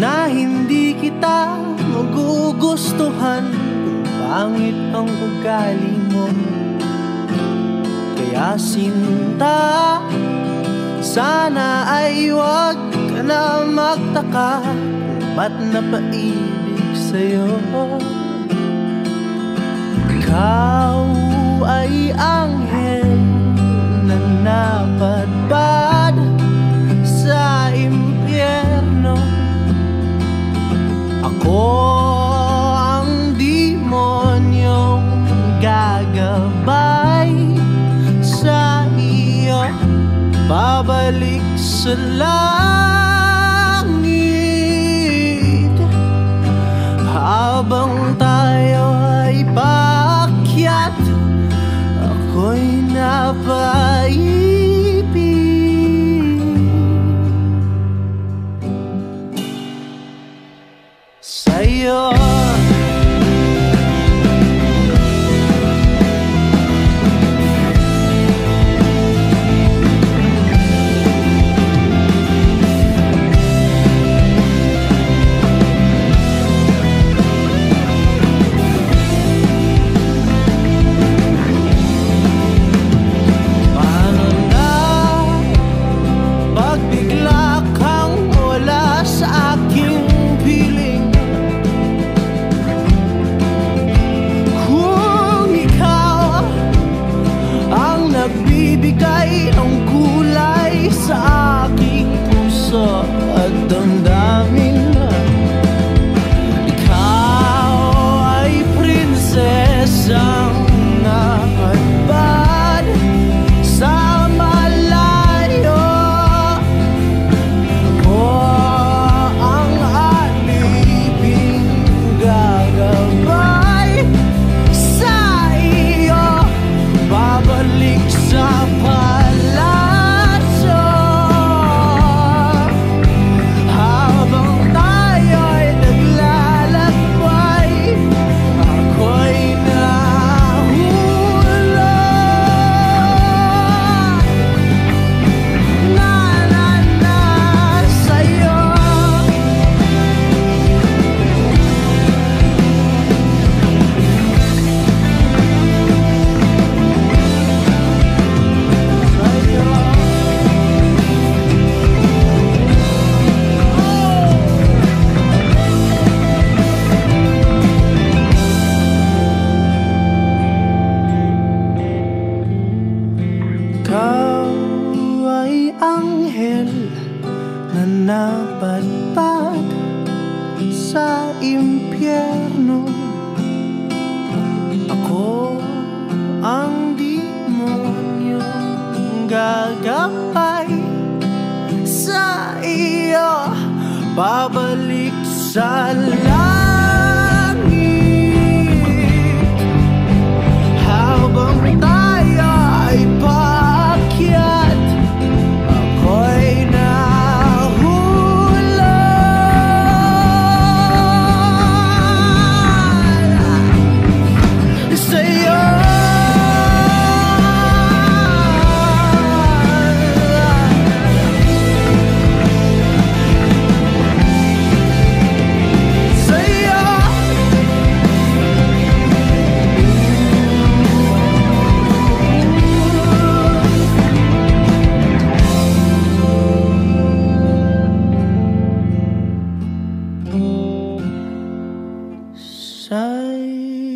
na hindi kita magugustuhan kung pangit ang ugali mo. Kaya sinta, sana ay wag ka na magtaka kung ba't napaibig sa'yo. Ikaw ay anghel ng na sa langit. Habang tayo ay paakyat Ako'y napaibig Sa'yo at damdamin Ikaw ay prinsesang napadpad sa impyerno. Ako ang demonyong gagapay sa iyo. Babalik sa langit Sa'yo